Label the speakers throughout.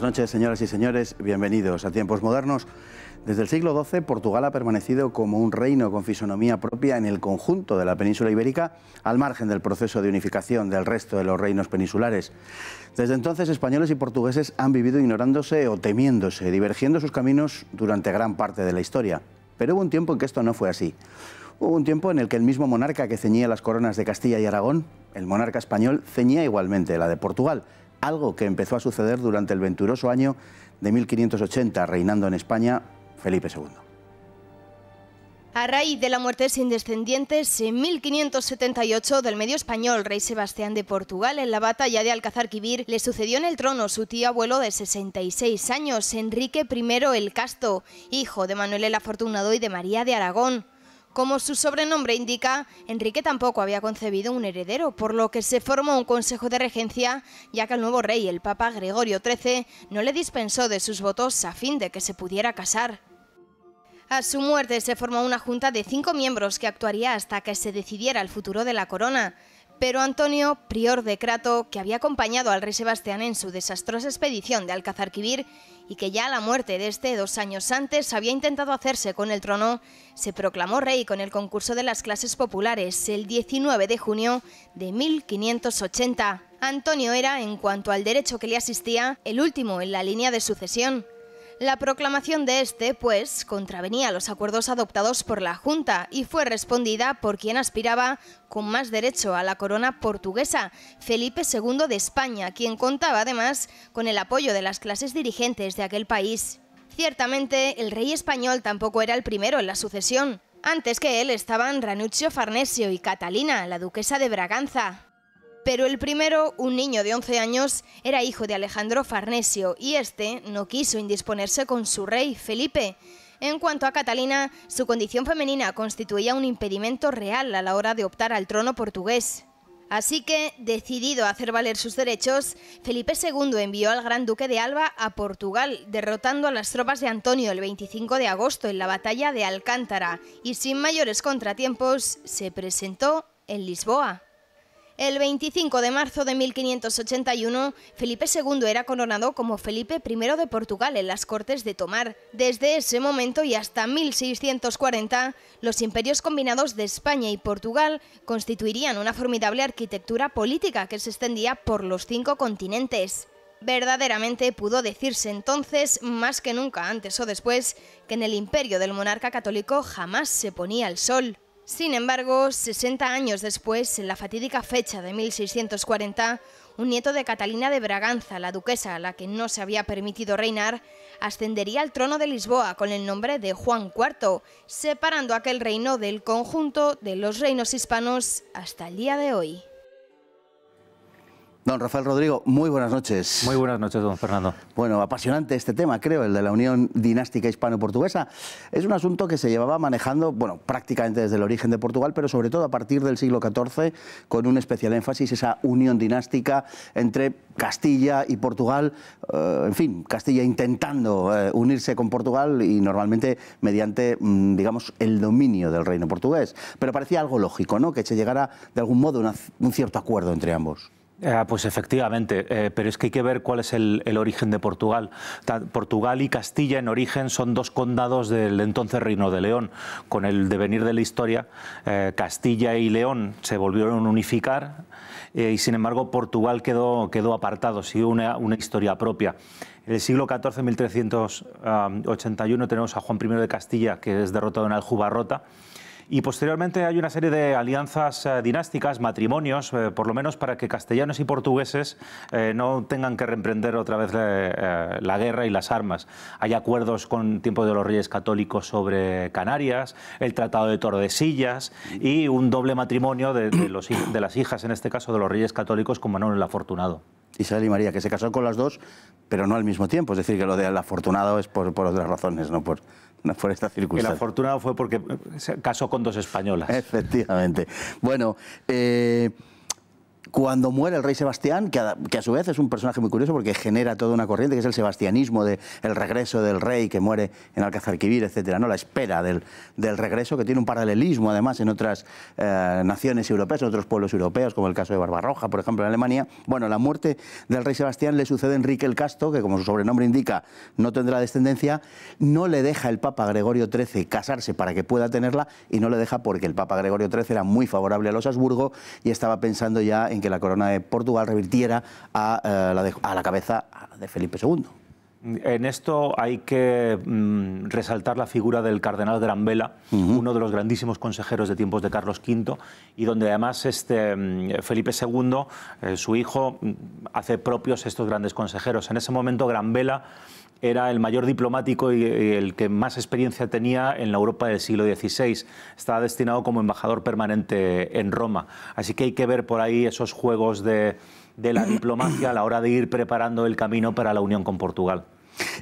Speaker 1: Buenas noches, señoras y señores. Bienvenidos a Tiempos Modernos. Desde el siglo XII, Portugal ha permanecido como un reino con fisonomía propia en el conjunto de la península ibérica, al margen del proceso de unificación del resto de los reinos peninsulares. Desde entonces, españoles y portugueses han vivido ignorándose o temiéndose, divergiendo sus caminos durante gran parte de la historia. Pero hubo un tiempo en que esto no fue así. Hubo un tiempo en el que el mismo monarca que ceñía las coronas de Castilla y Aragón, el monarca español, ceñía igualmente la de Portugal, algo que empezó a suceder durante el venturoso año de 1580, reinando en España Felipe II.
Speaker 2: A raíz de la muerte sin descendientes en 1578 del medio español rey Sebastián de Portugal en la batalla de Alcazarquivir, le sucedió en el trono su tío abuelo de 66 años, Enrique I el Casto, hijo de Manuel el Afortunado y de María de Aragón. Como su sobrenombre indica, Enrique tampoco había concebido un heredero, por lo que se formó un consejo de regencia, ya que el nuevo rey, el Papa Gregorio XIII, no le dispensó de sus votos a fin de que se pudiera casar. A su muerte se formó una junta de cinco miembros que actuaría hasta que se decidiera el futuro de la corona. Pero Antonio, prior de Crato, que había acompañado al rey Sebastián en su desastrosa expedición de Alcazarquivir y que ya a la muerte de este dos años antes había intentado hacerse con el trono, se proclamó rey con el concurso de las clases populares el 19 de junio de 1580. Antonio era, en cuanto al derecho que le asistía, el último en la línea de sucesión. La proclamación de este, pues, contravenía los acuerdos adoptados por la Junta y fue respondida por quien aspiraba con más derecho a la corona portuguesa, Felipe II de España, quien contaba además con el apoyo de las clases dirigentes de aquel país. Ciertamente, el rey español tampoco era el primero en la sucesión. Antes que él estaban Ranuccio Farnesio y Catalina, la duquesa de Braganza. Pero el primero, un niño de 11 años, era hijo de Alejandro Farnesio y este no quiso indisponerse con su rey, Felipe. En cuanto a Catalina, su condición femenina constituía un impedimento real a la hora de optar al trono portugués. Así que, decidido a hacer valer sus derechos, Felipe II envió al Gran Duque de Alba a Portugal, derrotando a las tropas de Antonio el 25 de agosto en la batalla de Alcántara, y sin mayores contratiempos se presentó en Lisboa. El 25 de marzo de 1581, Felipe II era coronado como Felipe I de Portugal en las Cortes de Tomar. Desde ese momento y hasta 1640, los imperios combinados de España y Portugal constituirían una formidable arquitectura política que se extendía por los cinco continentes. Verdaderamente pudo decirse entonces, más que nunca antes o después, que en el imperio del monarca católico jamás se ponía el sol. Sin embargo, 60 años después, en la fatídica fecha de 1640, un nieto de Catalina de Braganza, la duquesa a la que no se había permitido reinar, ascendería al trono de Lisboa con el nombre de Juan IV, separando aquel reino del conjunto de los reinos hispanos hasta el día de hoy.
Speaker 1: Don Rafael Rodrigo, muy buenas noches.
Speaker 3: Muy buenas noches, don Fernando.
Speaker 1: Bueno, apasionante este tema, creo, el de la unión dinástica hispano-portuguesa. Es un asunto que se llevaba manejando, bueno, prácticamente desde el origen de Portugal, pero sobre todo a partir del siglo XIV, con un especial énfasis, esa unión dinástica entre Castilla y Portugal, eh, en fin, Castilla intentando eh, unirse con Portugal y normalmente mediante, mm, digamos, el dominio del reino portugués. Pero parecía algo lógico, ¿no?, que se llegara de algún modo un cierto acuerdo entre ambos.
Speaker 3: Eh, pues efectivamente, eh, pero es que hay que ver cuál es el, origen de Portugal. Portugal y Castilla en origen son dos condados del entonces Reino de León. Con el devenir de la historia, eh, Castilla y León se volvieron a unificar y sin embargo Portugal quedó, quedó apartado, siguió una, una historia propia. En el siglo XIV, 1381, tenemos a Juan I de Castilla, que es derrotado en Aljubarrota. Y posteriormente hay una serie de alianzas eh, dinásticas, matrimonios, eh, por lo menos para que castellanos y portugueses eh, no tengan que reemprender otra vez la guerra y las armas. Hay acuerdos con tiempo de los reyes católicos sobre Canarias, el Tratado de Tordesillas y un doble matrimonio de, las hijas, en este caso de los reyes católicos, con Manuel el Afortunado.
Speaker 1: Isabel y María, que se casó con las dos, pero no al mismo tiempo. Es decir, que lo del afortunado es por, por otras razones, no por, por esta circunstancia.
Speaker 3: El afortunado fue porque se casó con dos españolas.
Speaker 1: Efectivamente. Bueno, eh, cuando muere el rey Sebastián, que a, su vez es un personaje muy curioso porque genera toda una corriente que es el sebastianismo, de, el regreso del rey que muere en Alcazarquivir, etcétera, ¿no? la espera del, regreso, que tiene un paralelismo además en otras eh, naciones europeas, en otros pueblos europeos, como el caso de Barbarroja, por ejemplo, en Alemania. Bueno, la muerte del rey Sebastián le sucede a Enrique el Casto, que como su sobrenombre indica, no tendrá descendencia, no le deja el Papa Gregorio XIII casarse para que pueda tenerla y no le deja porque el Papa Gregorio XIII era muy favorable a los Habsburgo y estaba pensando ya en que la corona de Portugal revirtiera a, eh, la, a la cabeza de Felipe II.
Speaker 3: En esto hay que mm, resaltar la figura del cardenal Gran Vela, uno de los grandísimos consejeros de tiempos de Carlos V, y donde además este, mm, Felipe II, eh, su hijo, mm, hace propios estos grandes consejeros. En ese momento Gran Vela era el mayor diplomático y, el que más experiencia tenía en la Europa del siglo XVI. Estaba destinado como embajador permanente en Roma. Así que hay que ver por ahí esos juegos de, de la diplomacia a la hora de ir preparando el camino para la unión con Portugal.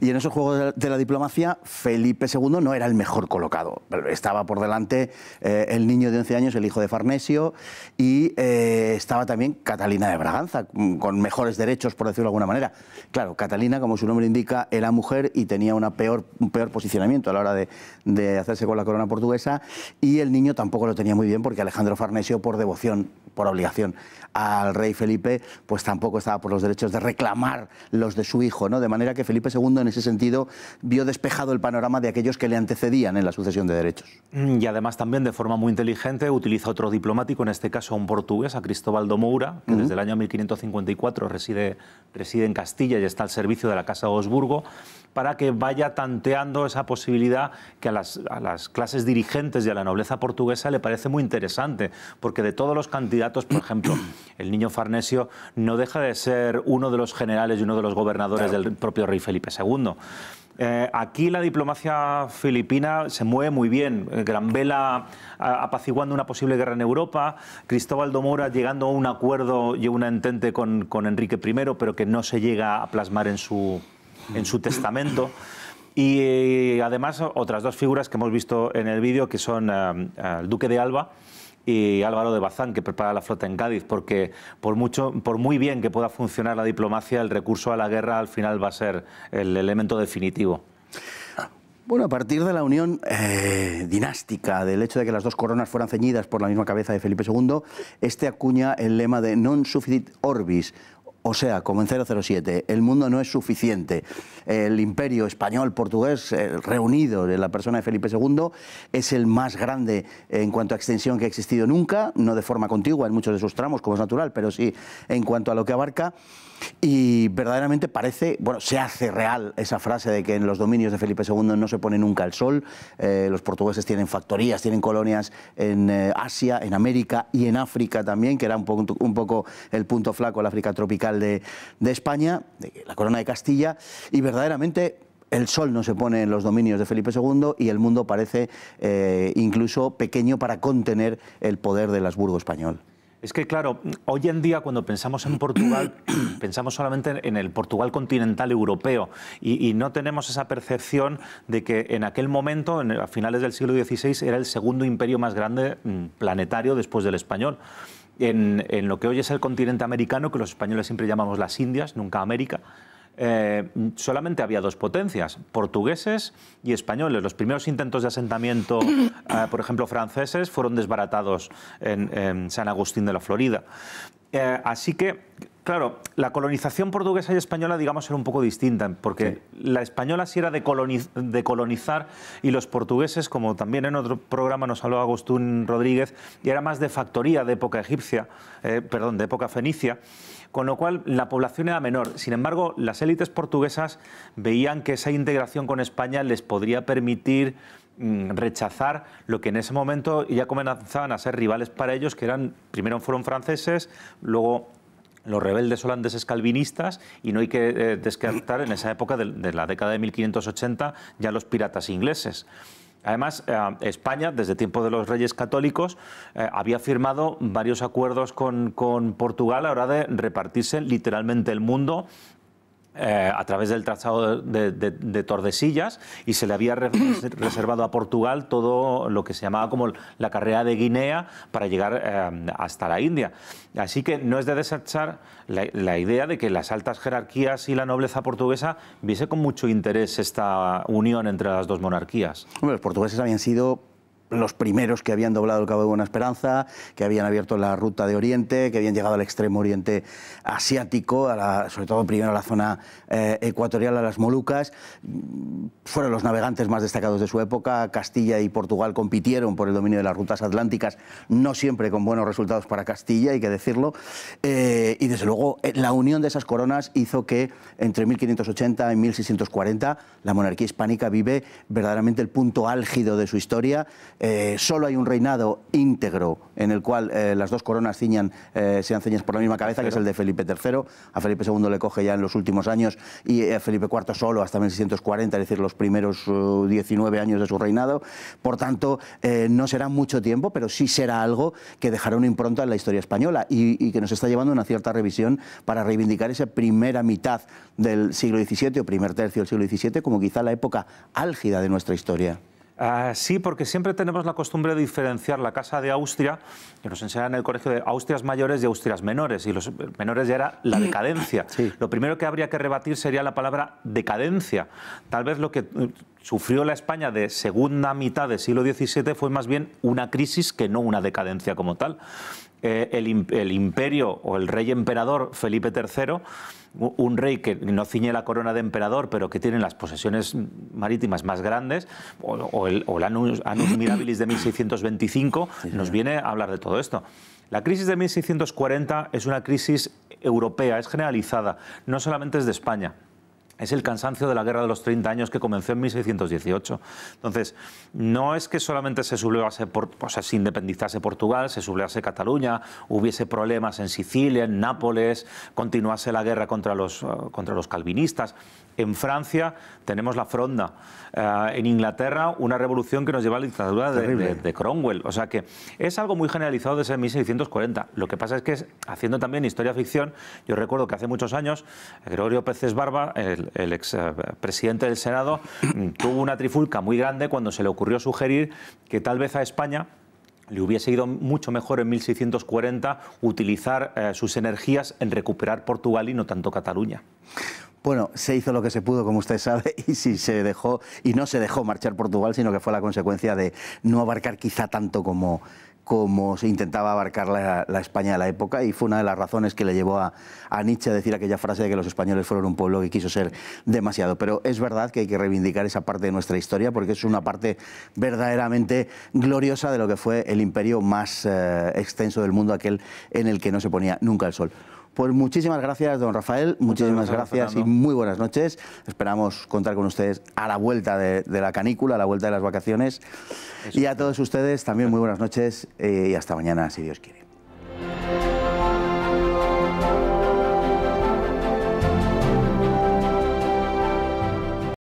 Speaker 1: Y en esos juegos de la diplomacia, Felipe II no era el mejor colocado. Estaba por delante eh, el niño de 11 años, el hijo de Farnesio, y eh, estaba también Catalina de Braganza, con mejores derechos, por decirlo de alguna manera. Claro, Catalina, como su nombre indica, era mujer y tenía un peor posicionamiento a la hora de hacerse con la corona portuguesa, y el niño tampoco lo tenía muy bien porque Alejandro Farnesio, por devoción, por obligación al rey Felipe, pues tampoco estaba por los derechos de reclamar los de su hijo, ¿no? De manera que Felipe II en ese sentido vio despejado el panorama de aquellos que le antecedían en la sucesión de derechos.
Speaker 3: Mm, y además también de forma muy inteligente utiliza otro diplomático, en este caso un portugués, a Cristóbal de Moura, que desde el año 1554 reside, reside en Castilla y está al servicio de la Casa de Habsburgo, para que vaya tanteando esa posibilidad que a las, a las, clases dirigentes y a la nobleza portuguesa le parece muy interesante, porque de todos los candidatos, por ejemplo, el niño Farnesio no deja de ser uno de los generales y uno de los gobernadores del propio rey Felipe II. Eh, aquí la diplomacia filipina se mueve muy bien. Eh, Gran Vela apaciguando una posible guerra en Europa, Cristóbal Domora llegando a un acuerdo y un entente con, con Enrique I, pero que no se llega a plasmar en su, en su testamento. Y eh, además otras dos figuras que hemos visto en el vídeo, que son eh, el duque de Alba, y Álvaro de Bazán, que prepara la flota en Cádiz, porque por, mucho, por muy bien que pueda funcionar la diplomacia, el recurso a la guerra al final va a ser el elemento definitivo.
Speaker 1: Bueno, a partir de la unión eh, dinástica, del hecho de que las dos coronas fueran ceñidas por la misma cabeza de Felipe II, este acuña el lema de non sufficit orbis, o sea, como en 007, el mundo no es suficiente. El imperio español, portugués, eh, reunido en la persona de Felipe II, es el más grande en cuanto a extensión que ha existido nunca, no de forma contigua en muchos de sus tramos, como es natural, pero sí en cuanto a lo que abarca. Y verdaderamente parece, bueno, se hace real esa frase de que en los dominios de Felipe II no se pone nunca el sol. Eh, los portugueses tienen factorías, tienen colonias en eh, Asia, en América y en África también, que era un poco, un poco el punto flaco, la África tropical de, de España, de la corona de Castilla. Y verdaderamente el sol no se pone en los dominios de Felipe II y el mundo parece eh, incluso pequeño para contener el poder del Habsburgo español.
Speaker 3: Es que, claro, hoy en día cuando pensamos en Portugal, pensamos solamente en el Portugal continental europeo y, no tenemos esa percepción de que en aquel momento, a finales del siglo XVI, era el segundo imperio más grande mm, planetario después del español. En, lo que hoy es el continente americano, que los españoles siempre llamamos las Indias, nunca América, eh, solamente había dos potencias, portugueses y españoles. Los primeros intentos de asentamiento, eh, por ejemplo, franceses, fueron desbaratados en, San Agustín de la Florida. Eh, así que, claro, la colonización portuguesa y española, digamos, era un poco distinta, porque la española sí era de, de, colonizar y los portugueses, como también en otro programa nos habló Agustín Rodríguez, y era más de factoría de época egipcia, perdón, de época fenicia con lo cual la población era menor. Sin embargo, las élites portuguesas veían que esa integración con España les podría permitir rechazar lo que en ese momento ya comenzaban a ser rivales para ellos, que eran, primero fueron franceses, luego los rebeldes holandeses calvinistas y no hay que eh, descartar en esa época de, la década de 1580 ya los piratas ingleses. Además, eh, España, desde tiempo de los reyes católicos, eh, había firmado varios acuerdos con, Portugal a la hora de repartirse literalmente el mundo eh, a través del trazado de, Tordesillas y se le había reservado a Portugal todo lo que se llamaba como la carrera de Guinea para llegar eh, hasta la India. Así que no es de desechar la, idea de que las altas jerarquías y la nobleza portuguesa viese con mucho interés esta unión entre las dos monarquías.
Speaker 1: los portugueses habían sido los primeros que habían doblado el Cabo de Buena Esperanza, que habían abierto la ruta de Oriente, que habían llegado al extremo oriente asiático, sobre todo primero a la zona eh, ecuatorial, a las Molucas. Fueron los navegantes más destacados de su época. Castilla y Portugal compitieron por el dominio de las rutas atlánticas, no siempre con buenos resultados para Castilla, hay que decirlo. Eh, y desde luego, eh, la unión de esas coronas hizo que entre 1580 y 1640 la monarquía hispánica vive verdaderamente el punto álgido de su historia eh, solo hay un reinado íntegro en el cual eh, las dos coronas ciñan, eh, sean ceñas por la misma cabeza, que es el de Felipe III. A Felipe II le coge ya en los últimos años y a Felipe IV solo hasta 1640, es decir, los primeros 19 años de su reinado. Por tanto, no será mucho tiempo, pero sí será algo que dejará una impronta en la historia española y, que nos está llevando a una cierta revisión para reivindicar esa primera mitad del siglo XVII o primer tercio del siglo XVII como quizá la época álgida de nuestra historia.
Speaker 3: Ah, sí, porque siempre tenemos la costumbre de diferenciar la Casa de Austria, que nos enseñan en el colegio de Austrias mayores y Austrias menores, y los menores ya era la decadencia. Lo primero que habría que rebatir sería la palabra decadencia. Tal vez lo que eh, sufrió la España de segunda mitad del siglo XVII fue más bien una crisis que no una decadencia como tal. Eh, el, imperio o el rey emperador Felipe III, un rey que no ciñe la corona de emperador, pero que tiene las posesiones marítimas más grandes, o, el, o Anus, Mirabilis de 1625, nos viene a hablar de todo esto. La crisis de 1640 es una crisis europea, es generalizada, no solamente es de España es el cansancio de la guerra de los 30 años que comenzó en 1618. Entonces, no es que solamente se sublevase, o sea, se independizase Portugal, se sublevase Cataluña, hubiese problemas en Sicilia, en Nápoles, continuase la guerra contra los, contra los calvinistas. En Francia tenemos la Fronda. Eh, en Inglaterra, una revolución que nos lleva a la dictadura de, Cromwell. O sea que es algo muy generalizado desde 1640. Lo que pasa es que, haciendo también historia ficción, yo recuerdo que hace muchos años, Gregorio Pérez Barba, el, el ex eh, presidente del Senado, tuvo una trifulca muy grande cuando se le ocurrió sugerir que tal vez a España le hubiese ido mucho mejor en 1640 utilizar eh, sus energías en recuperar Portugal y no tanto Cataluña.
Speaker 1: Bueno, se hizo lo que se pudo, como usted sabe, y se dejó, y no se dejó marchar Portugal, sino que fue la consecuencia de no abarcar quizá tanto como, se intentaba abarcar la, España de la época y fue una de las razones que le llevó a, Nietzsche a decir aquella frase de que los españoles fueron un pueblo que quiso ser demasiado. Pero es verdad que hay que reivindicar esa parte de nuestra historia porque es una parte verdaderamente gloriosa de lo que fue el imperio más eh, extenso del mundo, aquel en el que no se ponía nunca el sol. Pues muchísimas gracias, don Rafael, muchísimas gracias, y muy buenas noches. Esperamos contar con ustedes a la vuelta de, la canícula, a la vuelta de las vacaciones. Y a todos ustedes también muy buenas noches eh, y hasta mañana, si Dios quiere.